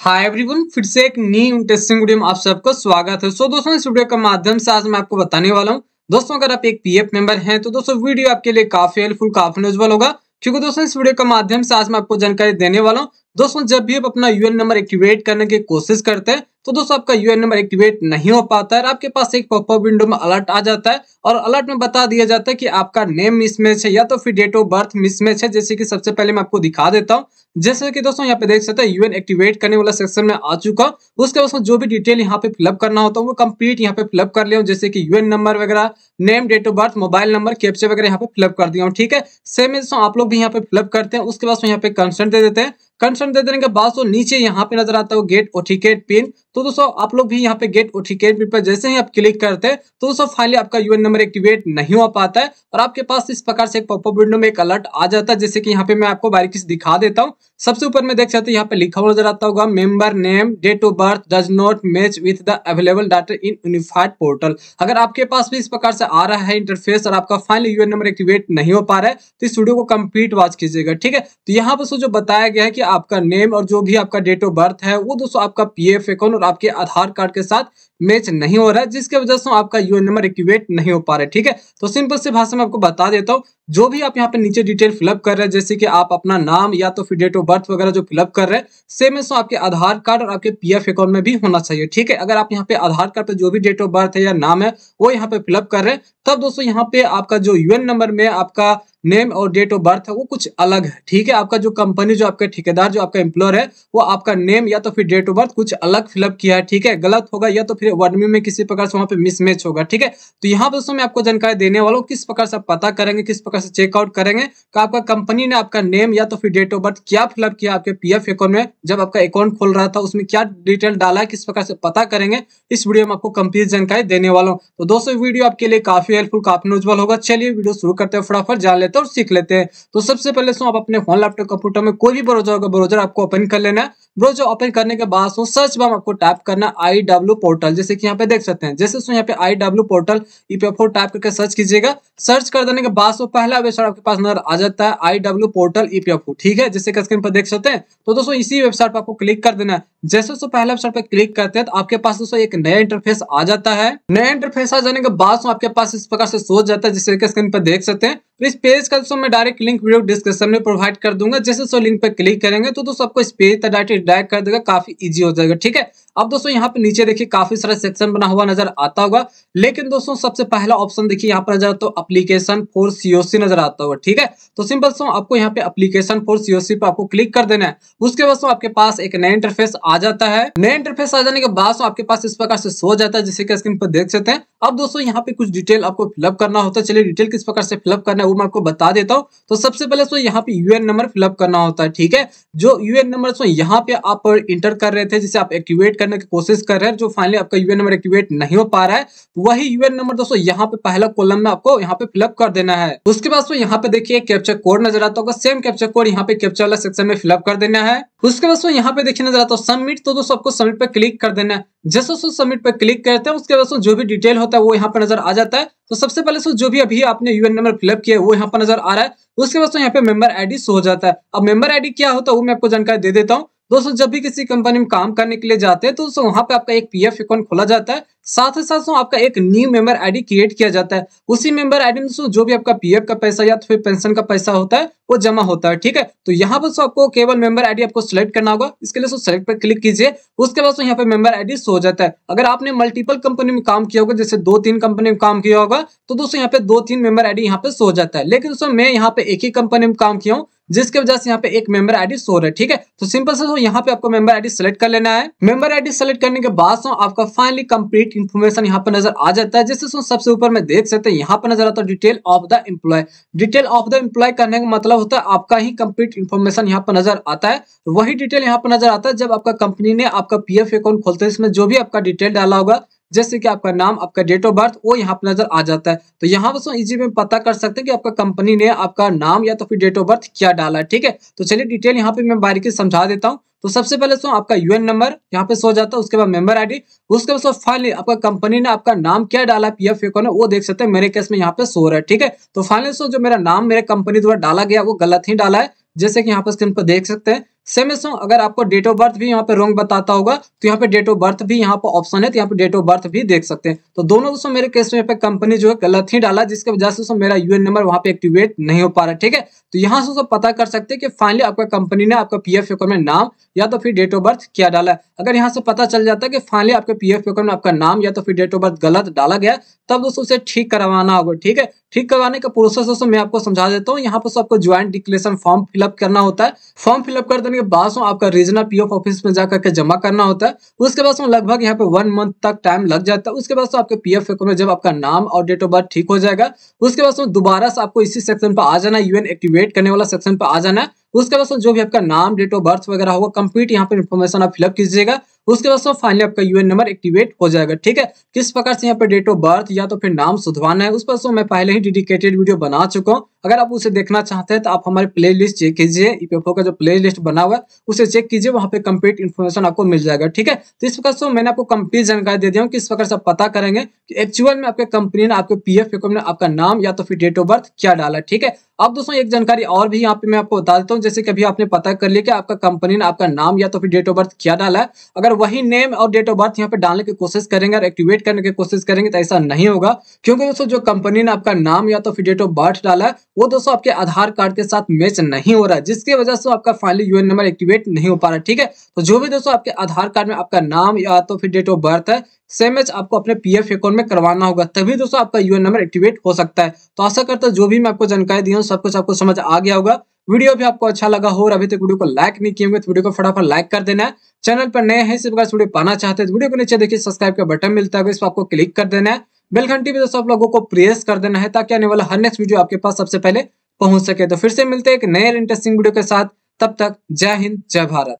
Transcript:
Hi everyone फिर से एक नई इंटरेस्टिंग वीडियो में आप सबका स्वागत है। सो so, दोस्तों इस वीडियो के माध्यम से आज मैं आपको बताने वाला हूँ। दोस्तों अगर आप एक पीएफ मेंबर हैं तो दोस्तों वीडियो आपके लिए काफ़ी हेल्पफुल काफ़ी नोजबल होगा। क्योंकि दोस्तों इस वीडियो के माध्यम से आज मैं आपको जानकारी देने वाला हूँ दोस्तों, जब भी आप अपना यूएन नंबर एक्टिवेट करने की कोशिश करते हैं तो दोस्तों, आपका यूएन नंबर एक्टिवेट नहीं हो पाता है आपके पास एक पॉपअप विंडो में अलर्ट आ जाता है और अलर्ट में बता दिया जाता है कि आपका नेम मिसमैच है या तो फिर डेट ऑफ़ बर्थ मिसमैच है, जैसे कि सबसे पहले मैं आपको दिखा देता हूँ। जैसे कि दोस्तों, यहाँ पे देख सकते हैं यूएन एक्टिवेट करने वाला सेक्शन में आ चुका उसके बाद जो भी डिटेल यहाँ पे फिलअप करना होता है, वो कंप्लीट यहाँ पे फिलअप कर लिया जैसे कि यूएन नंबर वगैरह name date of birth mobile number captcha वगैरह यहाँ पे फिलअप कर दिया हूँ, ठीक है? सेम दोस्तों, आप लोग भी यहाँ पे फिलअप करते हैं, उसके बाद यहाँ पे कंसेंट दे देते हैं। कंसेंट दे देने के बाद तो नीचे यहाँ पे नज़र आता है गेट ओटिकेट पिन तो दोस्तों, आप लोग भी यहाँ पे गेट ओटिकेट पिन पर जैसे ही आप क्लिक करते हैं तो दोस्तों फाइनली आपका यूएन नंबर एक्टिवेट नहीं हो पाता है और आपके पास इस प्रकार से एक पॉपअप विंडो में एक अलर्ट आ जाता है, जैसे कि यहाँ पे मैं आपको बारीकी से दिखा देता हूँ। सबसे ऊपर में देख सकते हैं, यहाँ पे लिखा हुआ नज़र आता होगा member name date of birth does not match with the available data in unified portal अगर आपके पास भी इस प्रकार से आ रहा है इंटरफेस और आपका फाइनली यूएन नंबर एक्टिवेट नहीं हो पा रहा है तो इस वीडियो को कंप्लीट वॉच कीजिएगा, ठीक है? तो यहाँ पर जो बताया गया है कि आपका नेम और जो भी आपका डेट ऑफ़ बर्थ है, वो दोस्तों आपका पी एफ़ अकाउंट और आपके आधार कार्ड के साथ मैच नहीं हो रहा है जिसके वजह से आपका यूएन नंबर एक्टिवेट नहीं हो पा रहा है, ठीक है? तो सिंपल से भाषा में आपको बता देता हूँ, जो भी आप यहाँ पे नीचे डिटेल फिलअप कर रहे हैं, जैसे कि आप अपना नाम या तो फिर डेट ऑफ़ बर्थ वगैरह जो फिलअप कर रहे हैं सेम है आपके आधार कार्ड और आपके पीएफ अकाउंट में भी होना चाहिए, ठीक है? अगर आप यहाँ पे आधार कार्ड पे जो भी डेट ऑफ़ बर्थ है या नाम है, वो यहाँ पे फिलअप कर रहे हैं, तब दोस्तों यहाँ पे आपका जो यूएन नंबर में आपका नेम और डेट ऑफ़ बर्थ है, वो कुछ अलग है, ठीक है? आपका जो कंपनी जो आपका ठेकेदार, जो आपका एम्प्लॉयर है, वो आपका नेम या तो फिर डेट ऑफ़ बर्थ कुछ अलग फिलअप किया है, ठीक है? गलत होगा या तो फिर वर्मी में किसी प्रकार से वहाँ पे मिसमैच होगा, ठीक है? तो यहाँ पर दोस्तों मैं आपको जानकारी देने वाला हूँ, किस प्रकार से पता करेंगे, किस प्रकार से चेकआउट करेंगे कि आपका कंपनी ने आपका नेम या तो फिर डेट ऑफ़ बर्थ क्या फिलअप किया आपके पी अकाउंट में, जब आपका अकाउंट खोल रहा था, उसमें क्या डिटेल डाला, किस प्रकार से पता करेंगे, इस वीडियो में आपको कंप्लीट जानकारी देने वाला हूँ। तो दोस्तों वीडियो आपके लिए काफ़ी हेल्पफुल काफ़ी उज्जवल होगा। चलिए वीडियो शुरू करते हैं, फटाफट जान लेते हैं और सीख लेते हैं। तो सबसे पहले आप अपने फ़ोन लैपटॉप कंप्यूटर में कोई भी ब्राउज़र होगा ब्राउज़र आपको ओपन कर लेना है। ब्राउज़र ओपन करने के बाद सर्च बार आपको टाइप करना आई डब्ल्यू पोर्टल जैसे कि यहाँ पे देख सकते हैं। जैसे सो यहाँ पे I W portal EPFO type करके सर्च कीजिएगा। सर्च कर देने के बाद पहला वेबसाइट आपके पास नज़र आ जाता है आई डब्ल्यू पोर्टल ईपीएफओ ठीक है? जैसे कि स्क्रीन पर देख सकते हैं। तो दोस्तों, इसी वेबसाइट पर आपको क्लिक कर देना है। जैसे सो पहला वेबसाइट पर क्लिक करते हैं तो आपके पास दोस्तों एक नया इंटरफेस आ जाता है। नया इंटरफेस आ जाने के बाद आपके पास इस प्रकार से सोच जाता है, जैसे स्क्रीन पर देख सकते हैं। तो इस पेज का दोस्तों मैं डायरेक्ट लिंक वीडियो डिस्क्रिप्शन में प्रोवाइड कर दूँगा। जैसे सो लिंक पर क्लिक करेंगे तो दोस्तों आपको इस पेज तक डायरेक्ट डायरेक्ट कर देगा, काफ़ी इजी हो जाएगा, ठीक है? अब दोस्तों यहाँ पे नीचे देखिए, काफ़ी सारा सेक्शन बना हुआ नज़र आता होगा। लेकिन दोस्तों सबसे पहला ऑप्शन देखिए यहाँ पर नज़र तो अप्लीकेशन फॉर सीओसी नज़र आता होगा, ठीक है? तो सिंपल सो आपको यहाँ पे अप्लीकेशन फॉर सीओसी पे आपको क्लिक कर देना है। उसके बाद आपके पास एक नया इंटरफेस आ जाता है। नया इंटरफेस आ जाने के बाद आपके पास इस प्रकार से सो जाता है, जिसे स्क्रीन पर देख सकते हैं। अब दोस्तों, यहाँ पे कुछ डिटेल आपको फिलअप करना होता है। चलिए डिटेल किस प्रकार से फिलअप करना है वो मैं आपको बता देता हूँ। तो सबसे पहले तो यहाँ पे यूएन नंबर फिलअप करना होता है, ठीक है? जो यूएन नंबर तो यहाँ पे आप इंटर कर रहे थे, जिसे आप एक्टिवेट करने की कोशिश कर रहे हैं, जो फाइनली आपका यूएन नंबर एक्टिवेट नहीं हो पा रहा है वही यूएन नंबर दोस्तों, यहाँ पे पहला कॉलम में आपको यहाँ पे फिलअप कर देना है। उसके बाद तो यहाँ पे देखिए कैप्चर कोड नज़र आता होगा। सेम कैप्चर कोड यहाँ पे कैप्चर वाला सेक्शन में फिलअप कर देना है। उसके बाद यहाँ पे देखिए नज़र आता है सबमिट तो दोस्तों, आपको सबमिट पे क्लिक कर देना है। जैसे सबमिट पे क्लिक करते हैं, उसके बाद जो भी डिटेल होता है, वो यहाँ पर नज़र आ जाता है। तो सबसे पहले सो जो भी अभी आपने यूएन नंबर फिलअप किया है, वो यहाँ पर नज़र आ रहा है। उसके बाद यहाँ पे मेंबर आईडी शो हो जाता है। अब मेंबर आईडी क्या होता है, वो मैं आपको जानकारी दे देता हूँ। दोस्तों, जब भी किसी कंपनी में काम करने के लिए जाते हैं तो दोस्तों, वहाँ पे आपका एक पीएफ अकाउंट खोला जाता है। साथ ही साथ आपका एक न्यू मेंबर आईडी क्रिएट किया जाता है। उसी मेंबर आईडी में जो भी आपका पीएफ का पैसा या तो फिर पेंशन का पैसा होता है, वो जमा होता है, ठीक है? तो यहाँ पर आपको केवल मेंबर आईडी आपको सिलेक्ट करना होगा। इसके लिए सेलेक्ट पर क्लिक कीजिए। उसके बाद यहाँ पे मेंबर आईडी हो जाता है। अगर आपने मल्टीपल कंपनी में काम किया होगा, जैसे दो तीन कंपनी में काम किया होगा तो दोस्तों, यहाँ पे दो तीन मेंबर आईडी यहाँ पे हो जाता है। लेकिन, दोस्तों, मैं यहाँ पे एक ही कंपनी में काम किया हूँ जिसके वजह से यहाँ पे एक मेंबर आईडी सो रहा है, ठीक है? तो सिंपल से तो यहाँ पे आपको मेंबर आईडी सेलेक्ट कर लेना है। मेंबर आईडी सेलेक्ट करने के बाद आपका फाइनली कंप्लीट इन्फॉर्मेशन यहाँ पे नज़र आ जाता है जैसे सबसे ऊपर में देख सकते हैं, यहाँ पे नज़र आता है detail of the employ detail of the employ करने का मतलब होता है आपका ही कंप्लीट इन्फॉर्मेशन यहाँ पर नज़र आता है। वही डिटेल यहाँ पर नज़र आता है जब आपका कंपनी ने आपका पीएफ अकाउंट खोलते हैं, इसमें जो भी आपका डिटेल डाला होगा जैसे कि आपका नाम, आपका डेट ऑफ़ बर्थ वो यहाँ पर नज़र आ जाता है। तो यहाँ पर इजी में पता कर सकते हैं कि आपका कंपनी ने आपका नाम या तो फिर डेट ऑफ़ बर्थ क्या डाला है, ठीक है? तो चलिए डिटेल यहाँ पे मैं बारीकी समझा देता हूँ। तो सबसे पहले सो आपका यूएन नंबर यहाँ पे सो जाता है, उसके बाद मेंबर आईडी उसके बाद फाइनली आपका कंपनी ने आपका नाम क्या डाला पी पीएफ अकाउंट वो देख सकते हैं, मेरे केस में यहाँ पे सो रहा है, ठीक है? तो फाइनली सो जो मेरा नाम मेरे कंपनी द्वारा डाला गया, वो गलत ही डाला है। जैसे कि यहाँ पर स्क्रीन पर देख सकते हैं सेम इसमें अगर आपको डेट ऑफ़ बर्थ भी यहाँ पे रॉन्ग बताता होगा तो यहाँ पे डेट ऑफ़ बर्थ भी यहाँ पे ऑप्शन है तो यहाँ पे डेट ऑफ़ बर्थ भी देख सकते हैं। तो दोनों दोस्तों, मेरे केस में कंपनी जो है गलत ही डाला, जिसकी वजह से मेरा यूएन नंबर वहाँ पे एक्टिवेट नहीं हो पा रहा, ठीक है? तो यहाँ से पता कर सकते हैं कि फाइनली आपका कंपनी ने आपका पी एफ़ में नाम या तो फिर डेट ऑफ़ बर्थ क्या डाला है। अगर यहाँ से पता चल जाता है कि फाइनली आपके पी एफ़ में आपका नाम या तो फिर डेट ऑफ़ बर्थ गलत डाला गया तब दोस्तों उसे ठीक करवाना होगा, ठीक है? ठीक करवाने का प्रोसेस दोस्तों मैं आपको समझा देता हूँ। यहाँ पर आपको ज्वाइंट डिक्लेरेशन फॉर्म फिलअप करना होता है। फॉर्म फिलअप कर देने के बाद आपका रीजनल पी ऑफ़िस में जाकर के जमा करना होता है। उसके बाद लगभग यहाँ पे वन मंथ तक टाइम लग जाता है। उसके बाद आपके पी एफ़ में जब आपका नाम और डेट ऑफ़ बर्थ ठीक हो जाएगा, उसके बाद दोबारा से आपको इसी सेक्शन पर आ जाना यूएन एक्टिवेट करने वाला सेक्शन पर आ जाना उसके बाद जो भी आपका नाम डेट ऑफ़ बर्थ वगैरह होगा कंप्लीट यहाँ पे इन्फॉर्मेशन आप फिलअप कीजिएगा। उसके बाद फाइनली आपका यूएन नंबर एक्टिवेट हो जाएगा, ठीक है? किस प्रकार से यहाँ पे डेट ऑफ़ बर्थ या तो फिर नाम सुधवाना है, उस पर सो मैं पहले ही डेडिकेटेड वीडियो बना चुका हूँ। अगर आप उसे देखना चाहते हैं तो आप हमारे प्ले लिस्ट चेक कीजिए ईपीएफओ का जो प्ले लिस्ट बना हुआ है, उसे चेक कीजिए, वहाँ पे कंप्लीट इन्फॉर्मेशन आपको मिल जाएगा, ठीक है? तो इस प्रकार से मैंने आपको कंप्लीट जानकारी दे दिया हूँ, किस प्रकार से पता करेंगे कि एक्चुअल में आपके कंपनी ने, आपके पी एफ़ में आपका नाम या तो फिर डेट ऑफ़ बर्थ क्या डाला ठीक है? अब दोस्तों, एक जानकारी और भी यहाँ पे मैं आपको बता देता हूँ, जैसे कि अभी आपने पता कर लिया कि आपका कंपनी ने आपका नाम या तो फिर डेट ऑफ़ बर्थ क्या डाला है। अगर वही नेम और डेट ऑफ़ बर्थ यहाँ पे डालने की कोशिश करेंगे और एक्टिवेट करने की कोशिश करेंगे तो ऐसा नहीं होगा। क्योंकि दोस्तों, जो कंपनी ने आपका नाम या तो फिर डेट ऑफ़ बर्थ डाला है, वो दोस्तों आपके आधार कार्ड के साथ मैच नहीं हो रहा है, जिसकी वजह से आपका फाइनली यूएन नंबर एक्टिवेट नहीं हो पा रहा ठीक है? तो जो भी दोस्तों आपके आधार कार्ड में आपका नाम या तो फिर डेट ऑफ़ बर्थ है सेम एच आपको अपने पीएफ अकाउंट में करवाना होगा, तभी दोस्तों आपका यूएन नंबर एक्टिवेट हो सकता है। तो आशा करता जो भी मैं आपको जानकारी दी हूँ, सब कुछ आपको समझ आ गया होगा। वीडियो भी आपको अच्छा लगा हो और अभी तक वीडियो को लाइक नहीं किए होंगे तो वीडियो को फटाफट लाइक कर देना है। चैनल पर नए हैं, इसी प्रकार वीडियो पाना चाहते हैं तो वीडियो को नीचे देखिए सब्सक्राइब का बटन मिलता है, इस पर आपको क्लिक कर देना है। बेल घंटी भी दोस्तों, आप लोगों को प्रेस कर देना है ताकि आने वाला हर नेक्स्ट वीडियो आपके पास सबसे पहले पहुँच सके। तो फिर से मिलते हैं एक नए इंटरेस्टिंग वीडियो के साथ। तब तक जय हिंद, जय भारत।